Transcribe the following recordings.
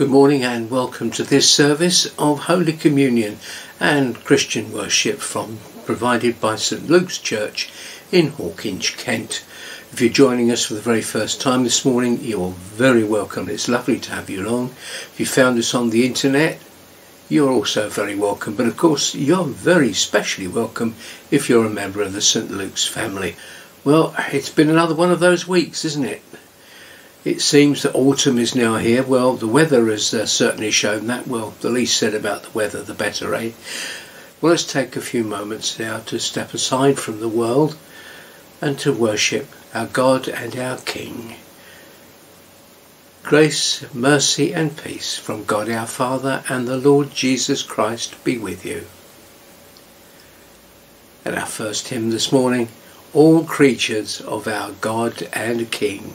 Good morning and welcome to this service of Holy Communion and Christian worship from provided by St Luke's Church in Hawkinge, Kent. If you're joining us for the very first time this morning, you're very welcome. It's lovely to have you along. If you found us on the internet, you're also very welcome. But of course, you're very specially welcome if you're a member of the St Luke's family. Well, it's been another one of those weeks, isn't it? It seems that autumn is now here. Well, the weather has uh, certainly shown that. Well, the least said about the weather, the better, eh? Well, let's take a few moments now to step aside from the world and to worship our God and our King. Grace, mercy, and peace from God our Father and the Lord Jesus Christ be with you. And our first hymn this morning, All Creatures of Our God and King.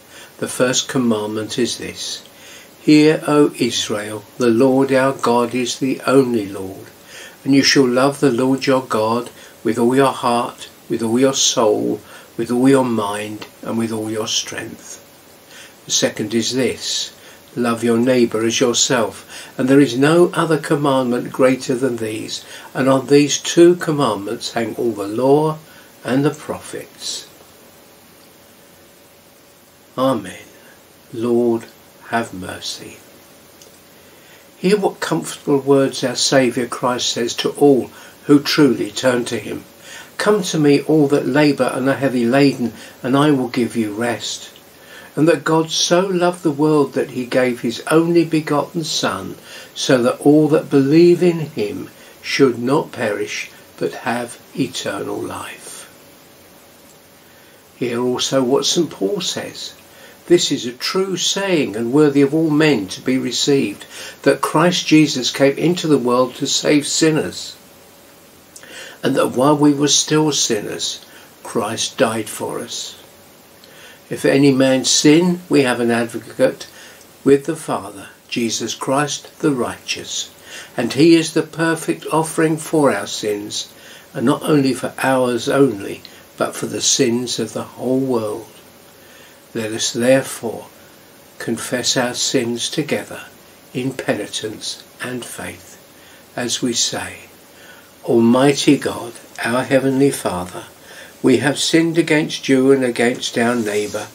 The first commandment is this Hear, O Israel, the Lord our God is the only Lord, and you shall love the Lord your God with all your heart, with all your soul, with all your mind, and with all your strength. The second is this Love your neighbour as yourself. And there is no other commandment greater than these. And on these two commandments hang all the law and the prophets. Amen. Lord, have mercy. Hear what comfortable words our Saviour Christ says to all who truly turn to him. Come to me, all that labour and are heavy laden, and I will give you rest and that God so loved the world that he gave his only begotten Son, so that all that believe in him should not perish, but have eternal life. Hear also what St. Paul says. This is a true saying and worthy of all men to be received, that Christ Jesus came into the world to save sinners, and that while we were still sinners, Christ died for us. If any man sin, we have an advocate with the Father, Jesus Christ the righteous. And he is the perfect offering for our sins, and not only for ours only, but for the sins of the whole world. Let us therefore confess our sins together in penitence and faith, as we say, Almighty God, our Heavenly Father, we have sinned against you and against our neighbour,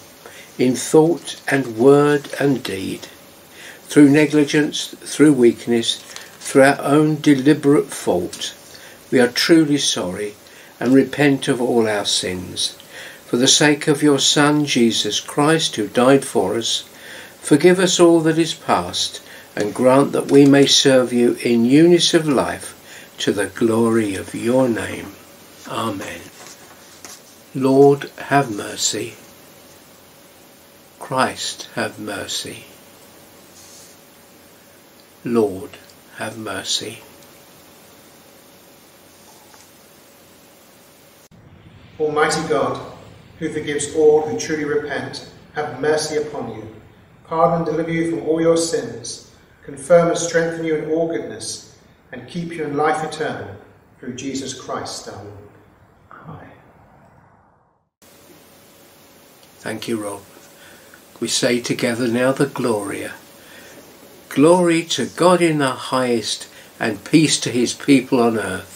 in thought and word and deed, through negligence, through weakness, through our own deliberate fault. We are truly sorry and repent of all our sins. For the sake of your Son, Jesus Christ, who died for us, forgive us all that is past, and grant that we may serve you in newness of life to the glory of your name. Amen. Lord, have mercy. Christ, have mercy. Lord, have mercy. Almighty God, who forgives all who truly repent, have mercy upon you. Pardon and deliver you from all your sins, confirm and strengthen you in all goodness, and keep you in life eternal through Jesus Christ our Lord. Amen. Thank you, Rob. We say together now the Gloria. Glory to God in the highest, and peace to his people on earth.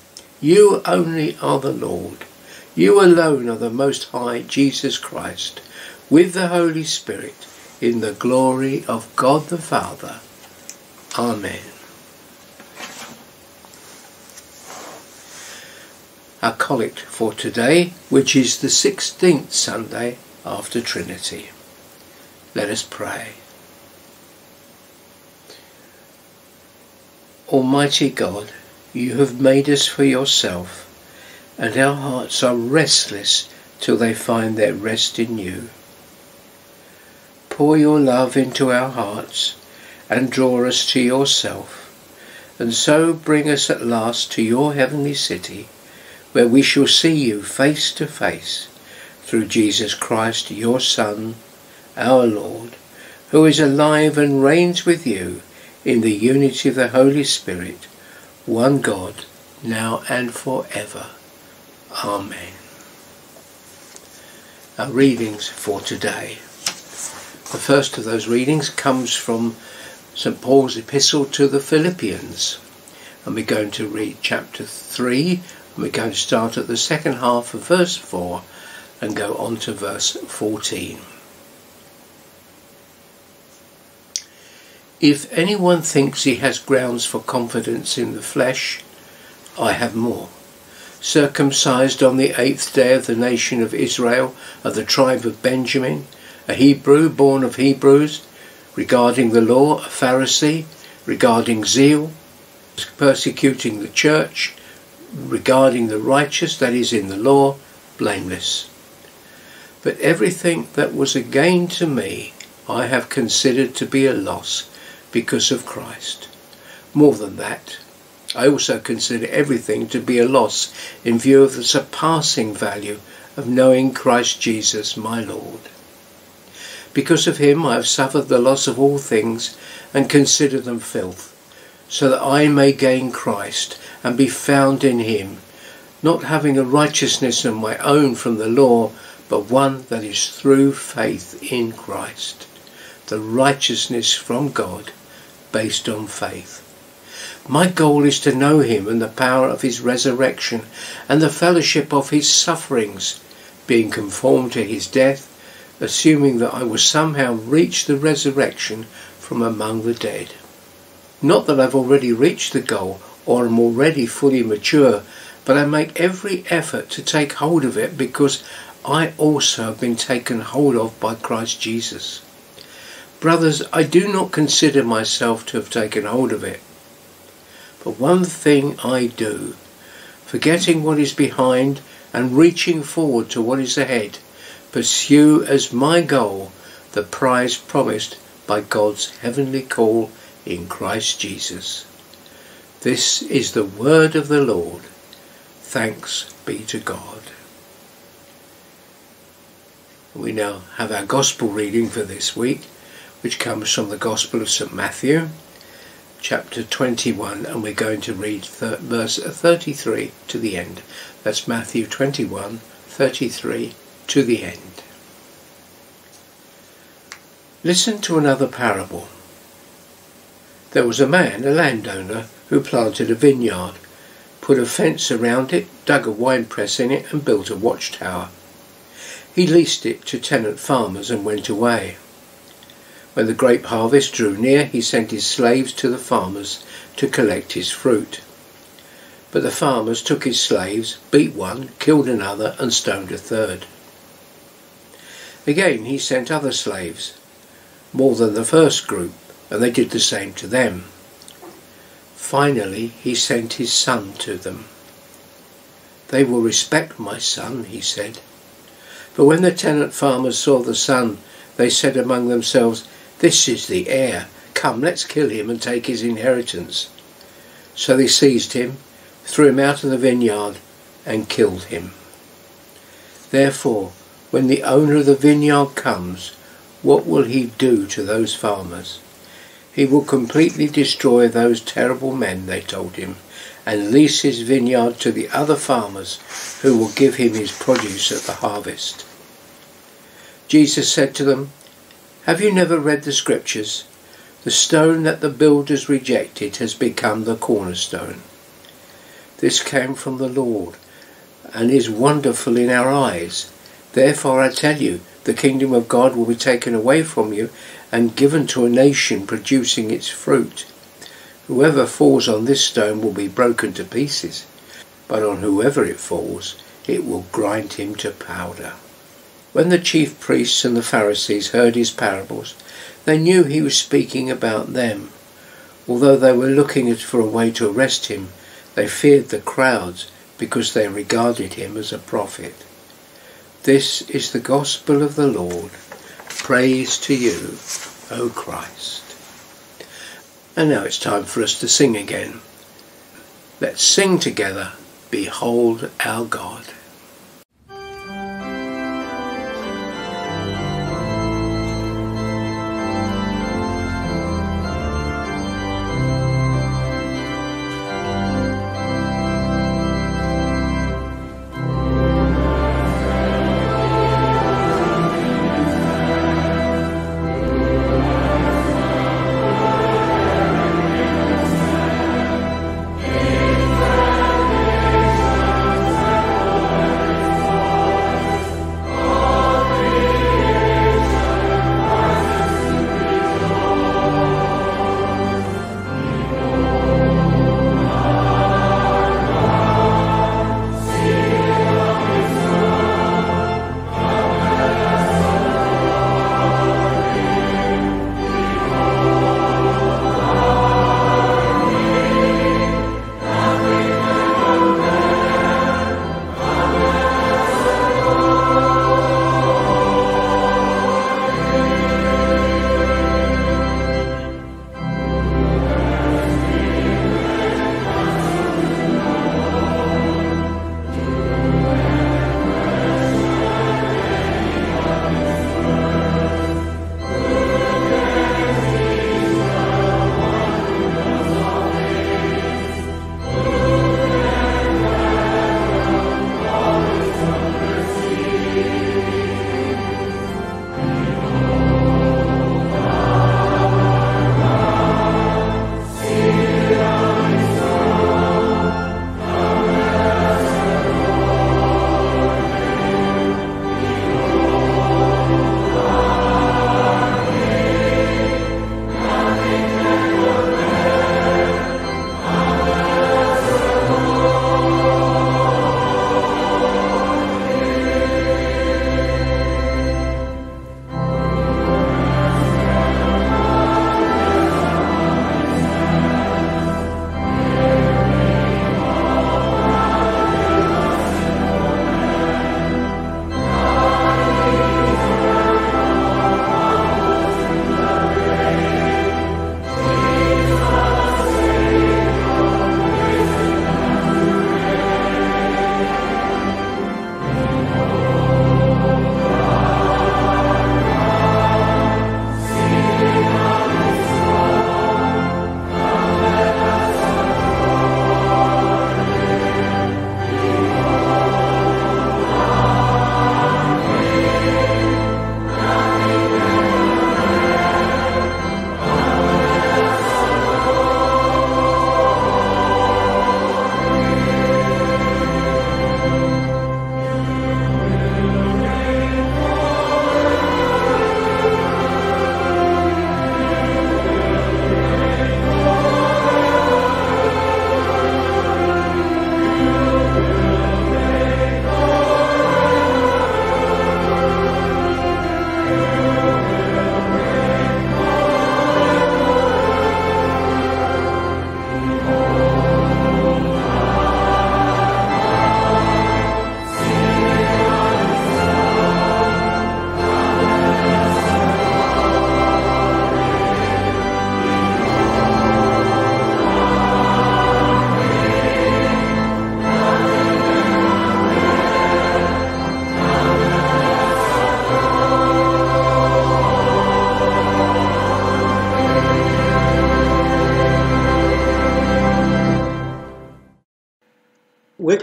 You only are the Lord. You alone are the Most High Jesus Christ, with the Holy Spirit, in the glory of God the Father. Amen. Our collect for today, which is the 16th Sunday after Trinity. Let us pray. Almighty God, you have made us for yourself, and our hearts are restless till they find their rest in you. Pour your love into our hearts and draw us to yourself, and so bring us at last to your heavenly city, where we shall see you face to face through Jesus Christ, your Son, our Lord, who is alive and reigns with you in the unity of the Holy Spirit, one God, now and forever. Amen. Our readings for today. The first of those readings comes from St. Paul's epistle to the Philippians. And we're going to read chapter 3, and we're going to start at the second half of verse 4 and go on to verse 14. If anyone thinks he has grounds for confidence in the flesh, I have more. circumcised on the eighth day of the nation of Israel, of the tribe of Benjamin, a Hebrew born of Hebrews, regarding the law, a Pharisee, regarding zeal, persecuting the church, regarding the righteous that is in the law, blameless. But everything that was a gain to me, I have considered to be a loss because of Christ. More than that, I also consider everything to be a loss in view of the surpassing value of knowing Christ Jesus my Lord. Because of him I have suffered the loss of all things and consider them filth, so that I may gain Christ and be found in him, not having a righteousness of my own from the law, but one that is through faith in Christ, the righteousness from God based on faith. My goal is to know him and the power of his resurrection and the fellowship of his sufferings, being conformed to his death, assuming that I will somehow reach the resurrection from among the dead. Not that I've already reached the goal or am already fully mature, but I make every effort to take hold of it because I also have been taken hold of by Christ Jesus. Brothers, I do not consider myself to have taken hold of it. But one thing I do, forgetting what is behind and reaching forward to what is ahead, pursue as my goal the prize promised by God's heavenly call in Christ Jesus. This is the word of the Lord. Thanks be to God. We now have our gospel reading for this week, which comes from the Gospel of St. Matthew, chapter 21, and we're going to read verse 33 to the end. That's Matthew 21, 33 to the end. Listen to another parable. There was a man, a landowner, who planted a vineyard, put a fence around it, dug a winepress in it, and built a watchtower. He leased it to tenant farmers and went away. When the grape harvest drew near, he sent his slaves to the farmers to collect his fruit. But the farmers took his slaves, beat one, killed another, and stoned a third. Again he sent other slaves, more than the first group, and they did the same to them. Finally he sent his son to them. They will respect my son, he said. But when the tenant farmers saw the son, they said among themselves, This is the heir. Come, let's kill him and take his inheritance. So they seized him, threw him out of the vineyard, and killed him. Therefore, when the owner of the vineyard comes, what will he do to those farmers? He will completely destroy those terrible men, they told him, and lease his vineyard to the other farmers who will give him his produce at the harvest. Jesus said to them, Have you never read the scriptures? The stone that the builders rejected has become the cornerstone. This came from the Lord and is wonderful in our eyes. Therefore I tell you, the kingdom of God will be taken away from you and given to a nation producing its fruit. Whoever falls on this stone will be broken to pieces, but on whoever it falls, it will grind him to powder. When the chief priests and the Pharisees heard his parables, they knew he was speaking about them. Although they were looking for a way to arrest him, they feared the crowds because they regarded him as a prophet. This is the gospel of the Lord. Praise to you, O Christ. And now it's time for us to sing again. Let's sing together, Behold our God.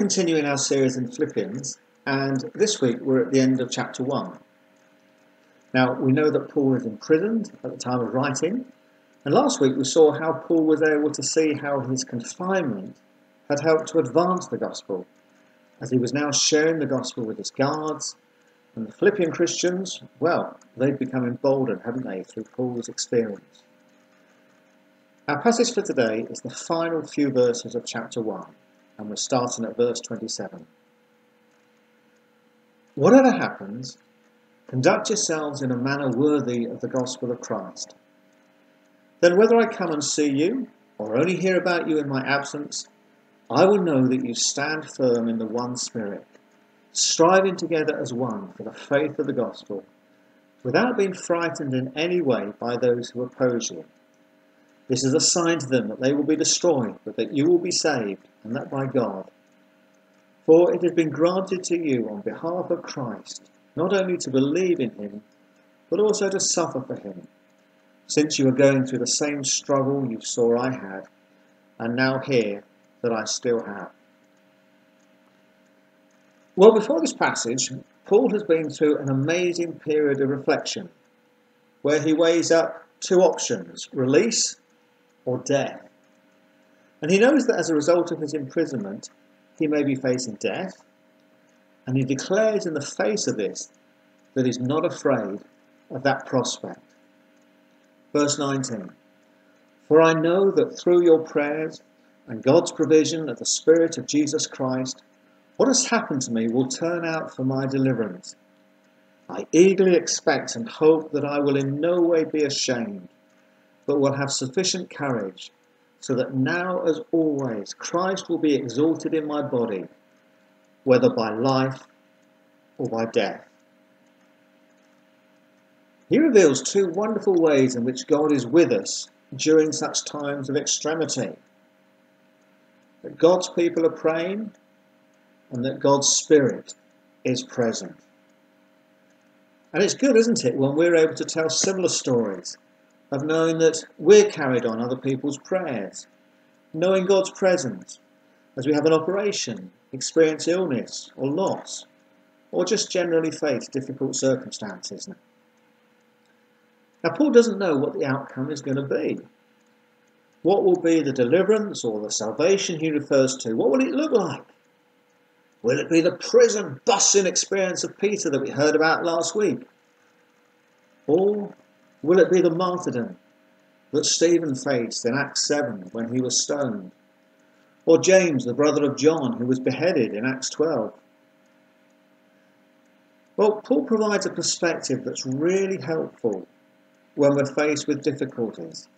Continuing our series in Philippians, and this week we're at the end of chapter 1. Now, we know that Paul is imprisoned at the time of writing, and last week we saw how Paul was able to see how his confinement had helped to advance the gospel, as he was now sharing the gospel with his guards, and the Philippian Christians, well, they'd become emboldened, haven't they, through Paul's experience. Our passage for today is the final few verses of chapter 1, and we're starting at verse 27. Whatever happens, conduct yourselves in a manner worthy of the gospel of Christ. Then, whether I come and see you, or only hear about you in my absence, I will know that you stand firm in the one Spirit, striving together as one for the faith of the gospel, without being frightened in any way by those who oppose you. This is a sign to them that they will be destroyed, but that you will be saved, and that by God. For it has been granted to you on behalf of Christ, not only to believe in him, but also to suffer for him, since you are going through the same struggle you saw I had, and now hear that I still have. Well, before this passage, Paul has been through an amazing period of reflection, where he weighs up two options release or death. And he knows that as a result of his imprisonment, he may be facing death, and he declares in the face of this that he's not afraid of that prospect. Verse 19 For I know that through your prayers and God's provision of the Spirit of Jesus Christ, what has happened to me will turn out for my deliverance. I eagerly expect and hope that I will in no way be ashamed but will have sufficient courage, so that now as always Christ will be exalted in my body, whether by life or by death. He reveals two wonderful ways in which God is with us during such times of extremity. That God's people are praying and that God's Spirit is present. And it's good, isn't it, when we're able to tell similar stories of knowing that we're carried on other people's prayers, knowing God's presence as we have an operation, experience illness or loss, or just generally face difficult circumstances. Now, Paul doesn't know what the outcome is going to be. What will be the deliverance or the salvation he refers to? What will it look like? Will it be the prison busting experience of Peter that we heard about last week? Or Will it be the martyrdom that Stephen faced in Acts 7 when he was stoned? Or James, the brother of John, who was beheaded in Acts 12? Well, Paul provides a perspective that's really helpful when we're faced with difficulties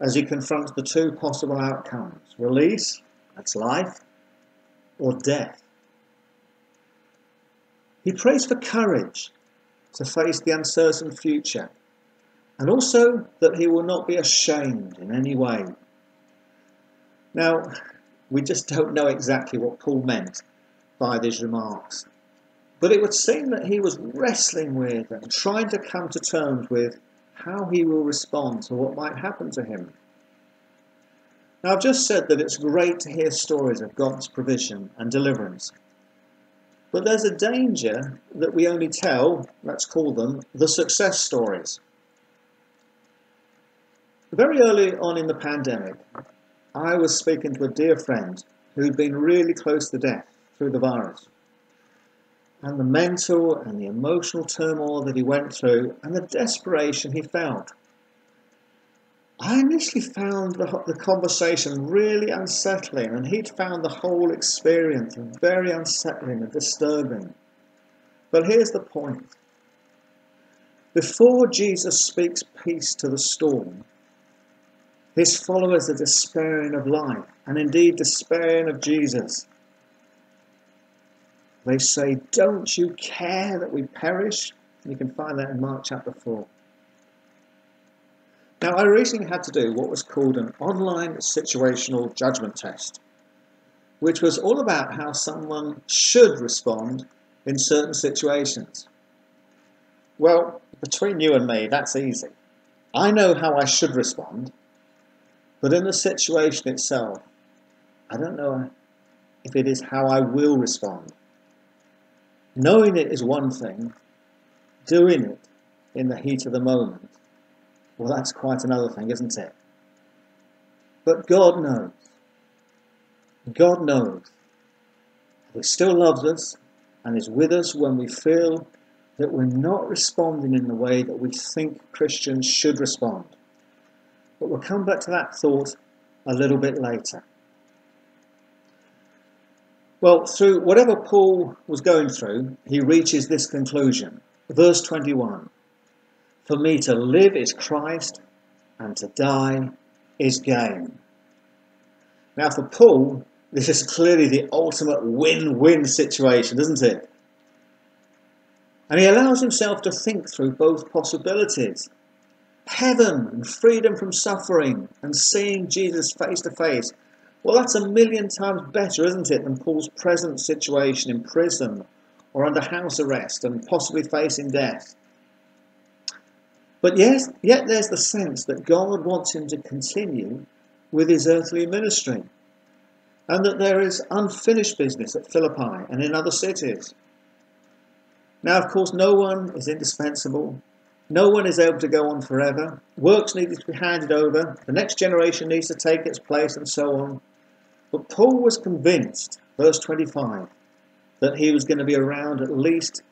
as he confronts the two possible outcomes release, that's life, or death. He prays for courage to face the uncertain future and also that he will not be ashamed in any way. Now, we just don't know exactly what Paul meant by these remarks, but it would seem that he was wrestling with and trying to come to terms with how he will respond to what might happen to him. Now, I've just said that it's great to hear stories of God's provision and deliverance. But there's a danger that we only tell, let's call them, the success stories. Very early on in the pandemic, I was speaking to a dear friend who'd been really close to death through the virus. And the mental and the emotional turmoil that he went through and the desperation he felt. I initially found the, the conversation really unsettling, and he'd found the whole experience very unsettling and disturbing. But here's the point before Jesus speaks peace to the storm, his followers are despairing of life, and indeed despairing of Jesus. They say, Don't you care that we perish? You can find that in Mark chapter 4. Now, I recently had to do what was called an online situational judgment test, which was all about how someone should respond in certain situations. Well, between you and me, that's easy. I know how I should respond, but in the situation itself, I don't know if it is how I will respond. Knowing it is one thing, doing it in the heat of the moment, well, that's quite another thing, isn't it? But God knows. God knows. He still loves us and is with us when we feel that we're not responding in the way that we think Christians should respond. But we'll come back to that thought a little bit later. Well, through whatever Paul was going through, he reaches this conclusion. Verse 21 For me to live is Christ, and to die is gain. Now, for Paul, this is clearly the ultimate win win situation, isn't it? And he allows himself to think through both possibilities heaven and freedom from suffering and seeing Jesus face to face. Well, that's a million times better, isn't it, than Paul's present situation in prison or under house arrest and possibly facing death. But yes, yet there's the sense that God wants him to continue with his earthly ministry and that there is unfinished business at Philippi and in other cities. Now, of course, no one is indispensable. No one is able to go on forever. Works need to be handed over. The next generation needs to take its place and so on. But Paul was convinced, verse 25, that he was going to be around at least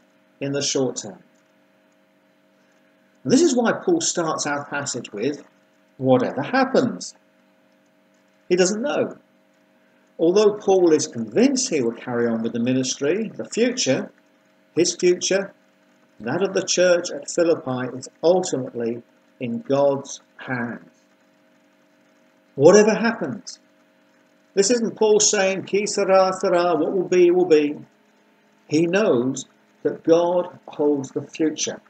in the short term. And this is why Paul starts our passage with, whatever happens. He doesn't know. Although Paul is convinced he will carry on with the ministry, the future, his future, that of the church at Philippi, is ultimately in God's hands. Whatever happens, this isn't Paul saying, Que sera what will be, will be. He knows that God holds the future.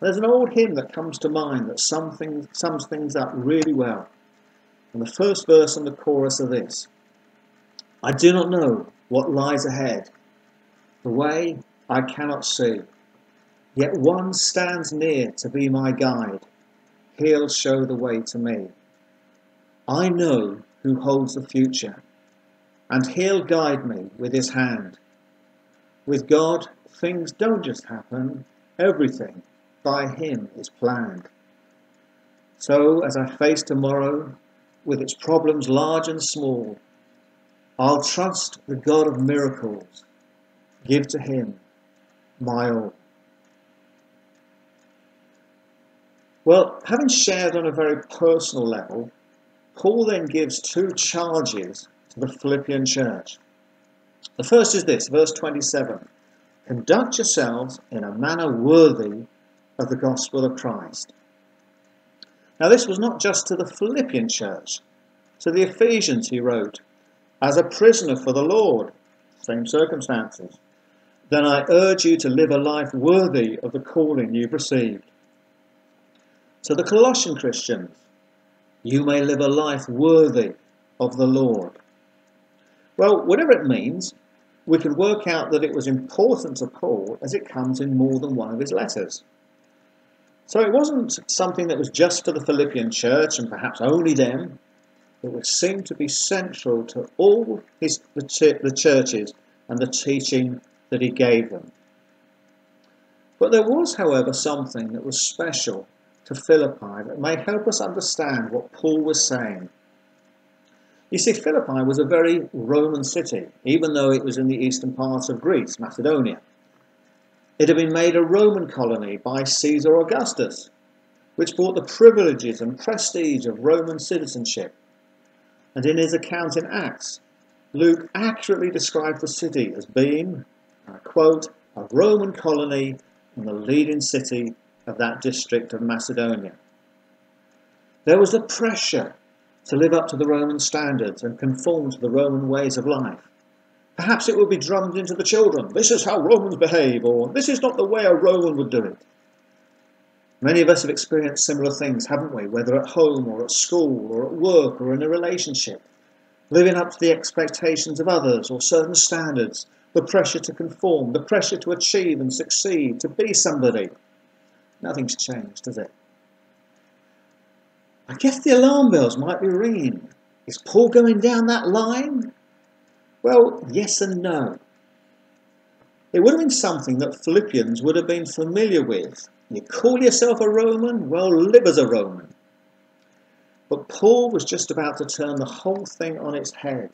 There's an old hymn that comes to mind that sums things, sums things up really well. And the first verse and the chorus are this I do not know what lies ahead. The way I cannot see. Yet one stands near to be my guide. He'll show the way to me. I know who holds the future, and he'll guide me with his hand. With God, things don't just happen, everything by him is planned. So, as I face tomorrow, with its problems large and small, I'll trust the God of miracles, give to him my all. Well, having shared on a very personal level, Paul then gives two charges to the Philippian church. The first is this, verse 27 Conduct yourselves in a manner worthy of the gospel of Christ. Now, this was not just to the Philippian church, to the Ephesians he wrote, as a prisoner for the Lord, same circumstances then I urge you to live a life worthy of the calling you've received. To the Colossian Christians, you may live a life worthy of the Lord. Well, whatever it means, we can work out that it was important to Paul as it comes in more than one of his letters. So it wasn't something that was just for the Philippian church and perhaps only them. It would seem to be central to all his, the, the churches and the teaching that he gave them. But there was, however, something that was special to Philippi that may help us understand what Paul was saying. You see, Philippi was a very Roman city, even though it was in the eastern part of Greece, Macedonia. It had been made a Roman colony by Caesar Augustus, which brought the privileges and prestige of Roman citizenship. And in his account in Acts, Luke accurately described the city as being quote, a Roman colony and the leading city of that district of Macedonia. There was a pressure to live up to the Roman standards and conform to the Roman ways of life. Perhaps it would be drummed into the children, this is how Romans behave, or this is not the way a Roman would do it. Many of us have experienced similar things, haven't we? Whether at home or at school or at work or in a relationship. Living up to the expectations of others or certain standards the pressure to conform, the pressure to achieve and succeed, to be somebody. Nothing's changed, has it? I guess the alarm bells might be ringing. Is Paul going down that line? Well, yes and no. It would have been something that Philippians would have been familiar with. You call yourself a Roman? Well, live as a Roman. But Paul was just about to turn the whole thing on its head.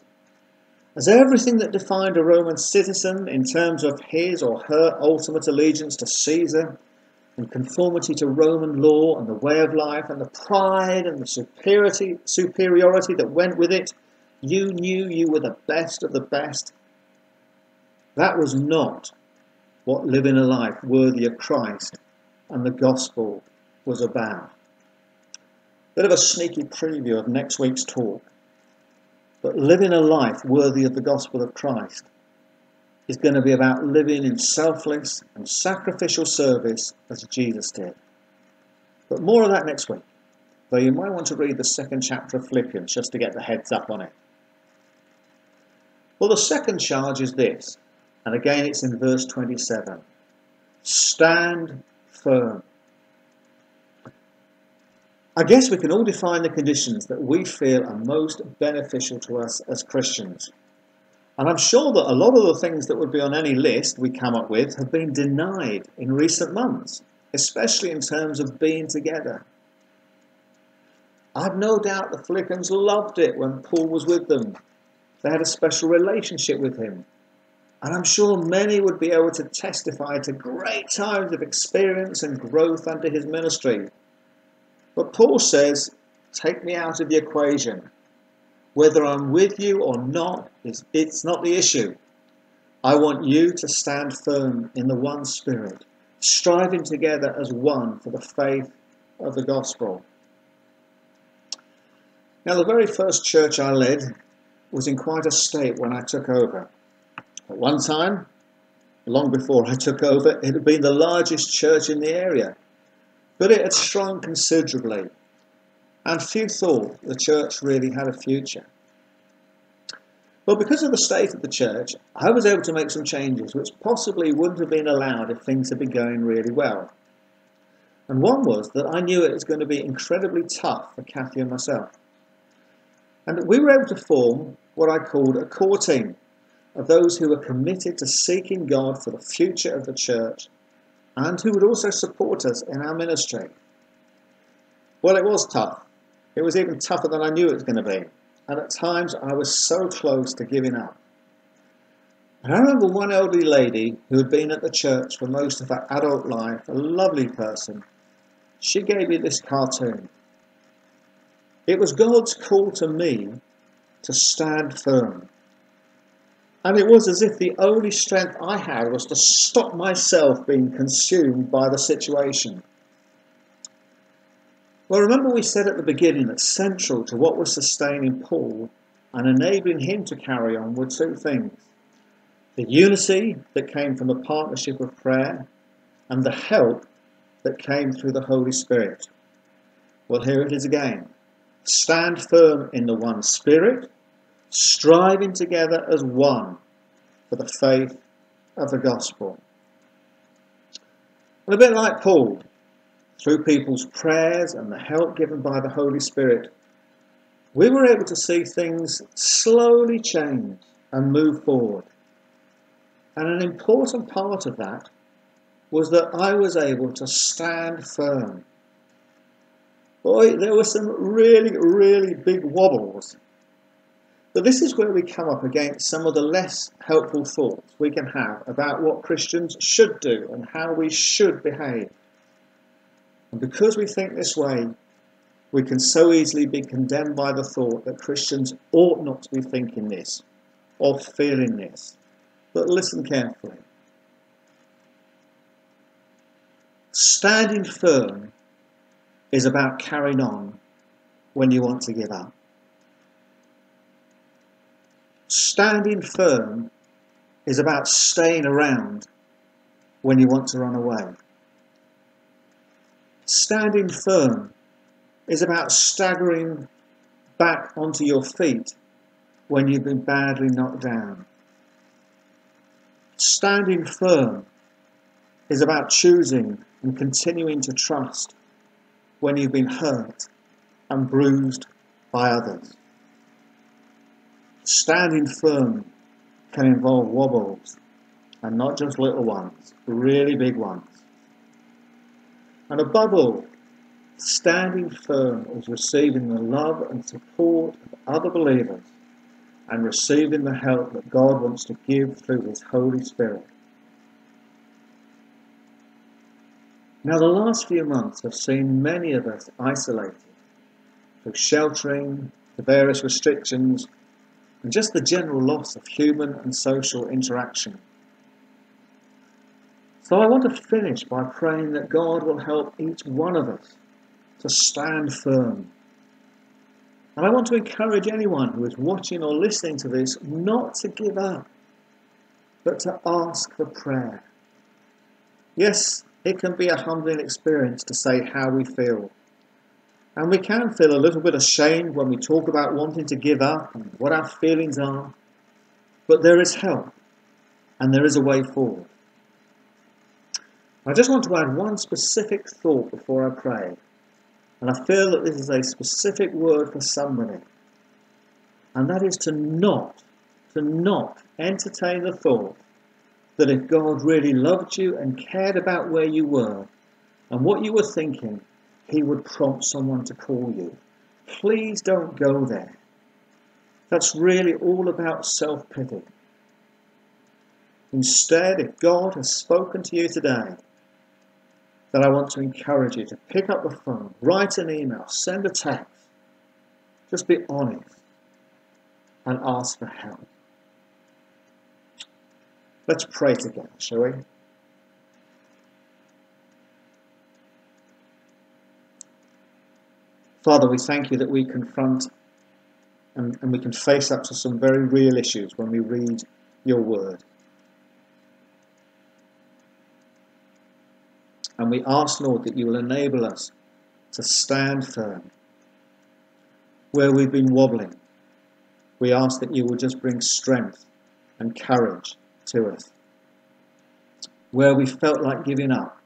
As everything that defined a Roman citizen in terms of his or her ultimate allegiance to Caesar conformity to Roman law and the way of life and the pride and the superiority, superiority that went with it, you knew you were the best of the best. That was not what living a life worthy of Christ and the gospel was about. Bit of a sneaky preview of next week's talk. But living a life worthy of the gospel of Christ is going to be about living in selfless and sacrificial service as Jesus did. But more of that next week. Though you might want to read the second chapter of Philippians just to get the heads up on it. Well, the second charge is this, and again it's in verse 27 Stand firm. I guess we can all define the conditions that we feel are most beneficial to us as Christians. And I'm sure that a lot of the things that would be on any list we come up with have been denied in recent months, especially in terms of being together. I've no doubt the Philippians loved it when Paul was with them. They had a special relationship with him. And I'm sure many would be able to testify to great times of experience and growth under his ministry but Paul says, take me out of the equation. Whether I'm with you or not, it's not the issue. I want you to stand firm in the one spirit, striving together as one for the faith of the gospel. Now, the very first church I led was in quite a state when I took over. At one time, long before I took over, it had been the largest church in the area but it had shrunk considerably, and few thought the church really had a future. Well, because of the state of the church, I was able to make some changes which possibly wouldn't have been allowed if things had been going really well. And one was that I knew it was going to be incredibly tough for Kathy and myself. And we were able to form what I called a core team of those who were committed to seeking God for the future of the church and who would also support us in our ministry. Well, it was tough. It was even tougher than I knew it was going to be. And at times I was so close to giving up. And I remember one elderly lady who had been at the church for most of her adult life, a lovely person. She gave me this cartoon. It was God's call to me to stand firm and it was as if the only strength I had was to stop myself being consumed by the situation. Well, remember we said at the beginning that central to what was sustaining Paul and enabling him to carry on were two things the unity that came from the partnership of prayer and the help that came through the Holy Spirit. Well, here it is again. Stand firm in the one Spirit striving together as one for the faith of the gospel. And a bit like Paul, through people's prayers and the help given by the Holy Spirit, we were able to see things slowly change and move forward. And an important part of that was that I was able to stand firm. Boy, there were some really, really big wobbles but this is where we come up against some of the less helpful thoughts we can have about what Christians should do and how we should behave. And because we think this way, we can so easily be condemned by the thought that Christians ought not to be thinking this or feeling this. But listen carefully. Standing firm is about carrying on when you want to give up. Standing firm is about staying around when you want to run away. Standing firm is about staggering back onto your feet when you've been badly knocked down. Standing firm is about choosing and continuing to trust when you've been hurt and bruised by others. Standing firm can involve wobbles, and not just little ones, really big ones. And above all, standing firm is receiving the love and support of other believers and receiving the help that God wants to give through His Holy Spirit. Now, the last few months have seen many of us isolated through sheltering, the various restrictions, and just the general loss of human and social interaction. So I want to finish by praying that God will help each one of us to stand firm. And I want to encourage anyone who is watching or listening to this not to give up, but to ask for prayer. Yes, it can be a humbling experience to say how we feel. And we can feel a little bit ashamed when we talk about wanting to give up and what our feelings are. But there is help and there is a way forward. I just want to add one specific thought before I pray. And I feel that this is a specific word for somebody. And that is to not, to not entertain the thought that if God really loved you and cared about where you were and what you were thinking, he would prompt someone to call you. Please don't go there. That's really all about self pity. Instead, if God has spoken to you today, then I want to encourage you to pick up the phone, write an email, send a text. Just be honest and ask for help. Let's pray together, shall we? Father, we thank you that we confront and, and we can face up to some very real issues when we read your word. And we ask, Lord, that you will enable us to stand firm. Where we've been wobbling, we ask that you will just bring strength and courage to us. Where we felt like giving up,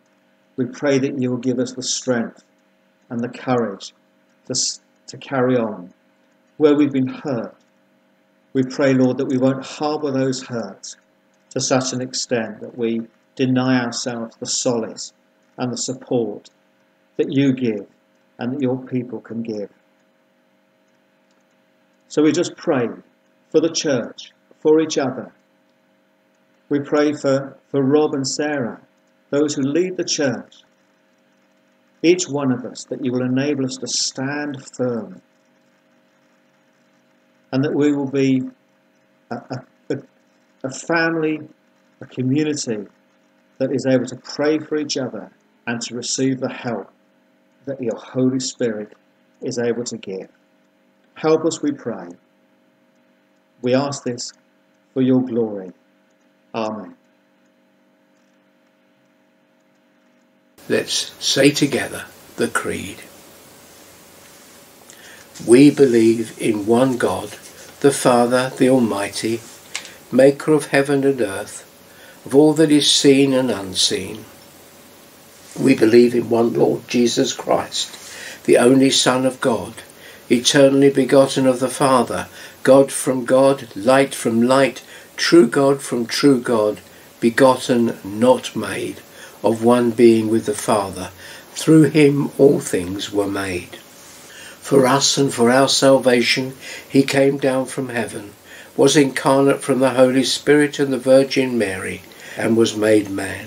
we pray that you will give us the strength and the courage to, to carry on. Where we've been hurt, we pray, Lord, that we won't harbour those hurts to such an extent that we deny ourselves the solace and the support that you give and that your people can give. So we just pray for the church, for each other. We pray for, for Rob and Sarah, those who lead the church, each one of us, that you will enable us to stand firm and that we will be a, a, a family, a community that is able to pray for each other and to receive the help that your Holy Spirit is able to give. Help us, we pray. We ask this for your glory. Amen. Let's say together the Creed. We believe in one God, the Father, the Almighty, maker of heaven and earth, of all that is seen and unseen. We believe in one Lord Jesus Christ, the only Son of God, eternally begotten of the Father, God from God, light from light, true God from true God, begotten, not made of one being with the Father. Through him all things were made. For us and for our salvation he came down from heaven, was incarnate from the Holy Spirit and the Virgin Mary, and was made man.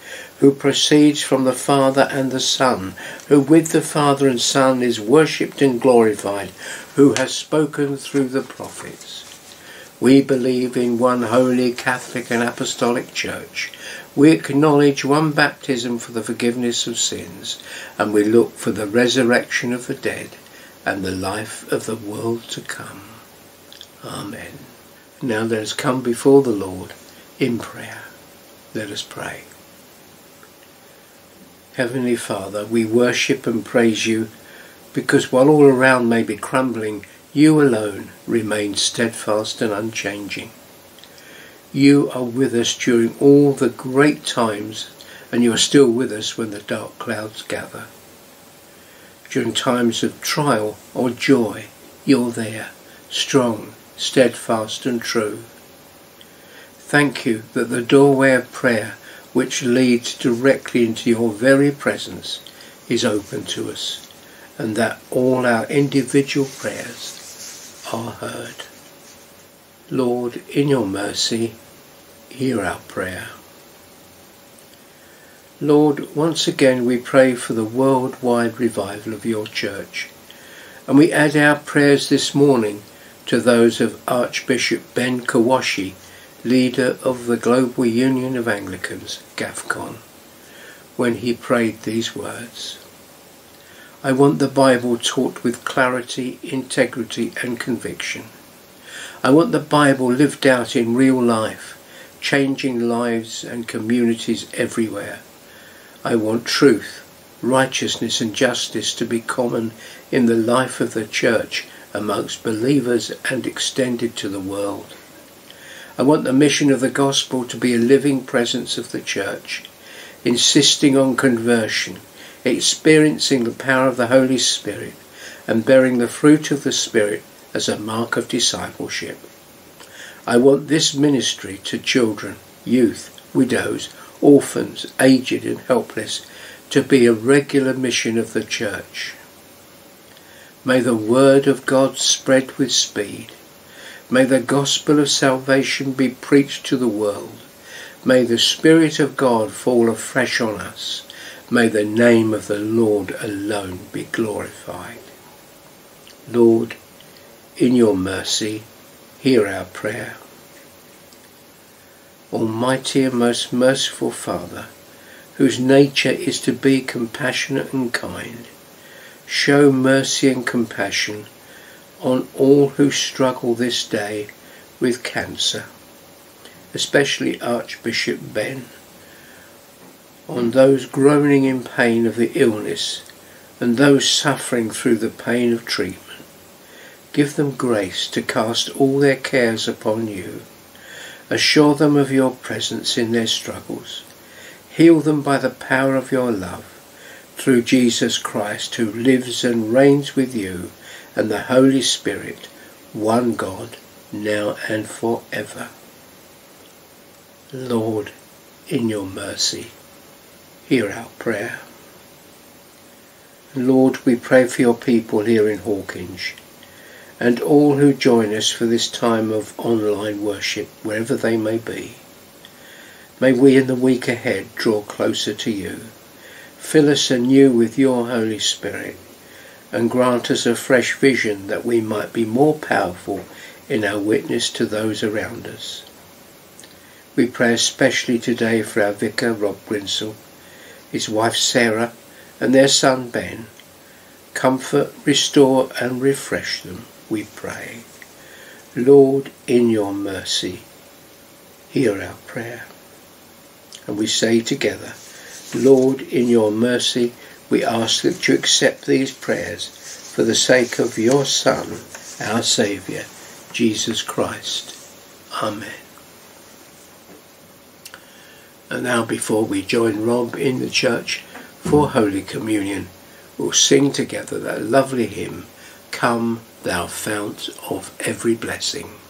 who proceeds from the Father and the Son, who with the Father and Son is worshipped and glorified, who has spoken through the prophets. We believe in one holy Catholic and Apostolic Church we acknowledge one baptism for the forgiveness of sins, and we look for the resurrection of the dead and the life of the world to come. Amen. Now let us come before the Lord in prayer. Let us pray. Heavenly Father, we worship and praise you because while all around may be crumbling, you alone remain steadfast and unchanging. You are with us during all the great times, and you are still with us when the dark clouds gather. During times of trial or joy, you're there, strong, steadfast, and true. Thank you that the doorway of prayer, which leads directly into your very presence, is open to us, and that all our individual prayers are heard. Lord, in your mercy, hear our prayer. Lord, once again we pray for the worldwide revival of your church, and we add our prayers this morning to those of Archbishop Ben Kwashi, leader of the Global Union of Anglicans, GAFCON, when he prayed these words. I want the Bible taught with clarity, integrity and conviction. I want the Bible lived out in real life, changing lives and communities everywhere. I want truth, righteousness and justice to be common in the life of the church amongst believers and extended to the world. I want the mission of the gospel to be a living presence of the church, insisting on conversion, experiencing the power of the Holy Spirit, and bearing the fruit of the Spirit as a mark of discipleship. I want this ministry to children, youth, widows, orphans, aged and helpless to be a regular mission of the church. May the word of God spread with speed. May the gospel of salvation be preached to the world. May the Spirit of God fall afresh on us. May the name of the Lord alone be glorified. Lord, in your mercy, hear our prayer. Almighty and most merciful Father, whose nature is to be compassionate and kind, show mercy and compassion on all who struggle this day with cancer, especially Archbishop Ben on those groaning in pain of the illness and those suffering through the pain of treatment. Give them grace to cast all their cares upon you. Assure them of your presence in their struggles. Heal them by the power of your love through Jesus Christ who lives and reigns with you and the Holy Spirit, one God, now and forever. Lord, in your mercy, hear our prayer. Lord, we pray for your people here in Hawkinge and all who join us for this time of online worship, wherever they may be. May we in the week ahead draw closer to you. Fill us anew with your Holy Spirit and grant us a fresh vision that we might be more powerful in our witness to those around us. We pray especially today for our vicar Rob Grinsell his wife Sarah, and their son Ben. Comfort, restore, and refresh them, we pray. Lord, in your mercy, hear our prayer. And we say together, Lord, in your mercy, we ask that you accept these prayers for the sake of your Son, our Saviour, Jesus Christ. Amen. And now, before we join Rob in the church for Holy Communion, we'll sing together that lovely hymn, Come, Thou Fount of Every Blessing.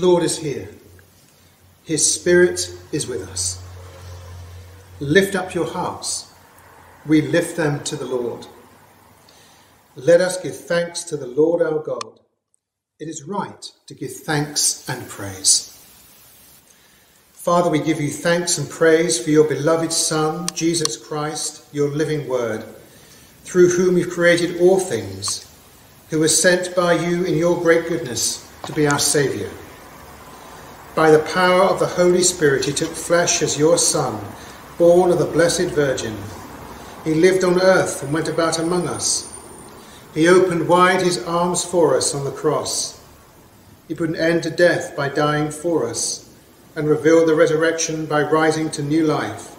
Lord is here. His Spirit is with us. Lift up your hearts. We lift them to the Lord. Let us give thanks to the Lord our God. It is right to give thanks and praise. Father, we give you thanks and praise for your beloved Son, Jesus Christ, your living word, through whom you've created all things, who was sent by you in your great goodness to be our Saviour. By the power of the Holy Spirit, he took flesh as your Son, born of the Blessed Virgin. He lived on earth and went about among us. He opened wide his arms for us on the cross. He put an end to death by dying for us and revealed the resurrection by rising to new life.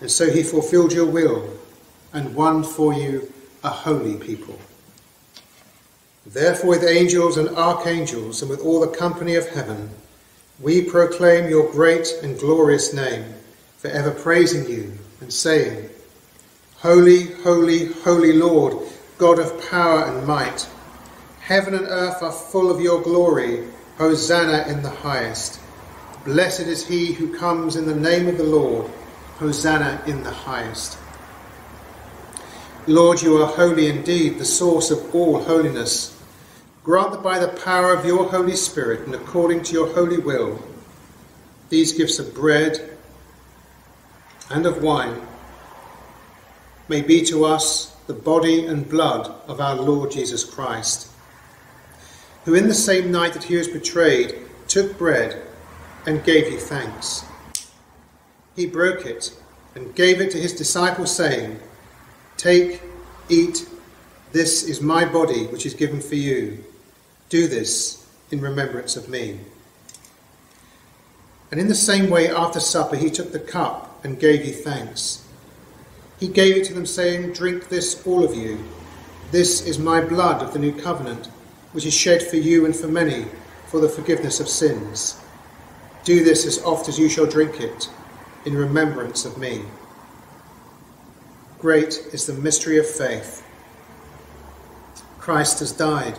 And so he fulfilled your will and won for you a holy people. Therefore, with angels and archangels and with all the company of heaven, we proclaim your great and glorious name, forever praising you and saying, Holy, holy, holy Lord, God of power and might, heaven and earth are full of your glory. Hosanna in the highest. Blessed is he who comes in the name of the Lord. Hosanna in the highest. Lord, you are holy indeed, the source of all holiness. Grant that by the power of your Holy Spirit and according to your holy will, these gifts of bread and of wine may be to us the body and blood of our Lord Jesus Christ, who in the same night that he was betrayed took bread and gave you thanks. He broke it and gave it to his disciples, saying, Take, eat, this is my body which is given for you. Do this in remembrance of me. And in the same way, after supper, he took the cup and gave you thanks. He gave it to them, saying, Drink this, all of you. This is my blood of the new covenant, which is shed for you and for many for the forgiveness of sins. Do this as oft as you shall drink it, in remembrance of me. Great is the mystery of faith. Christ has died.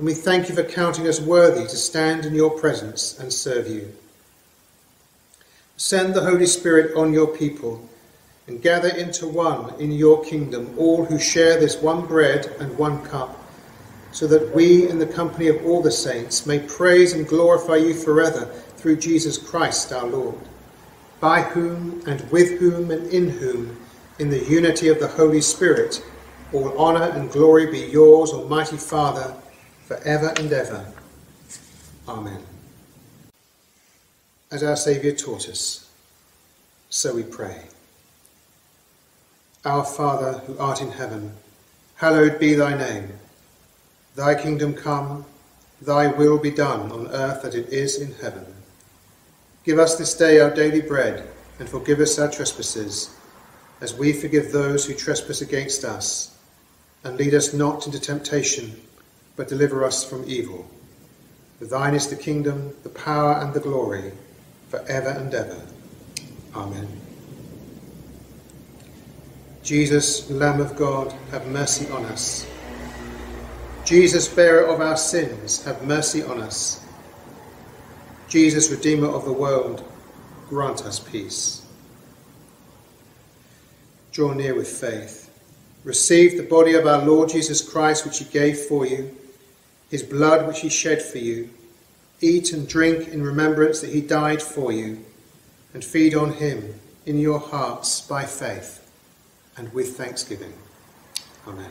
and we thank you for counting us worthy to stand in your presence and serve you. Send the Holy Spirit on your people and gather into one in your kingdom all who share this one bread and one cup, so that we, in the company of all the saints, may praise and glorify you forever through Jesus Christ our Lord, by whom and with whom and in whom, in the unity of the Holy Spirit, all honour and glory be yours, Almighty Father, for ever and ever. Amen. As our Saviour taught us, so we pray. Our Father, who art in heaven, hallowed be thy name. Thy kingdom come, thy will be done on earth as it is in heaven. Give us this day our daily bread, and forgive us our trespasses, as we forgive those who trespass against us. And lead us not into temptation, but deliver us from evil. For thine is the kingdom, the power, and the glory, for ever and ever. Amen. Jesus, Lamb of God, have mercy on us. Jesus, bearer of our sins, have mercy on us. Jesus, Redeemer of the world, grant us peace. Draw near with faith. Receive the body of our Lord Jesus Christ, which he gave for you, his blood, which he shed for you. Eat and drink in remembrance that he died for you, and feed on him in your hearts by faith and with thanksgiving. Amen.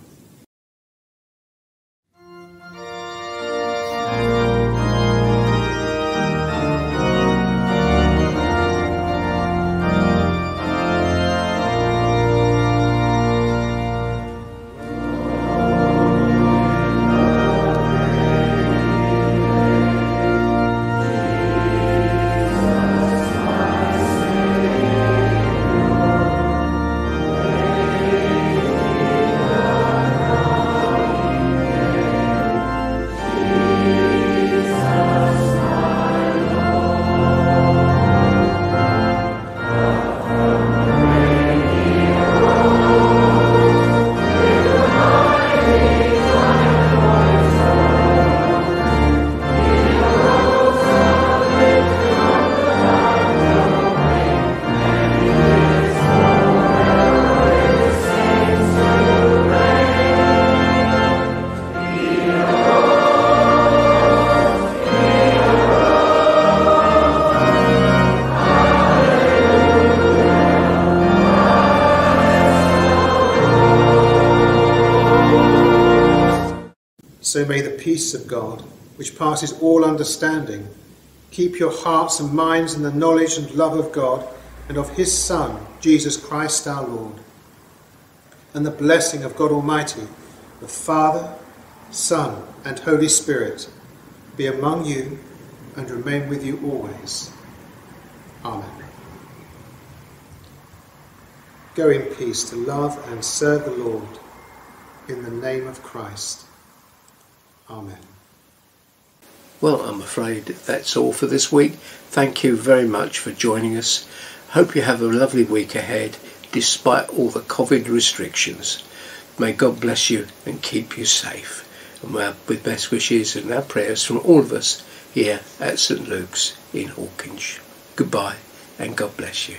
So may the peace of God, which passes all understanding, keep your hearts and minds in the knowledge and love of God and of his Son, Jesus Christ our Lord. And the blessing of God Almighty, the Father, Son, and Holy Spirit be among you and remain with you always. Amen. Go in peace to love and serve the Lord in the name of Christ. Amen. Well, I'm afraid that's all for this week. Thank you very much for joining us. Hope you have a lovely week ahead despite all the COVID restrictions. May God bless you and keep you safe. And with best wishes and our prayers from all of us here at St Luke's in Hawkinge. Goodbye and God bless you.